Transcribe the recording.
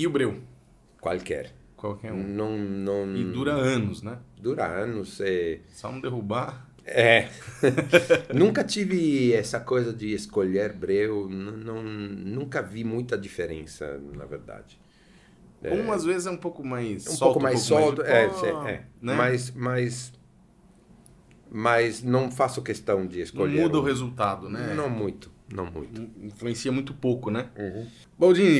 E o breu? Qualquer. Qualquer um. Não, não... E dura anos, né? Dura anos. É... Só não derrubar. É. nunca tive essa coisa de escolher breu. Não, não, nunca vi muita diferença, na verdade. É. Um às vezes é um pouco mais um pouco mais um pouco solto, mais é, é, né? mas, mas mas não faço questão de escolher. Não muda um... o resultado, né? Não muito, não muito. Influencia muito pouco, né? Uhum. Baldini,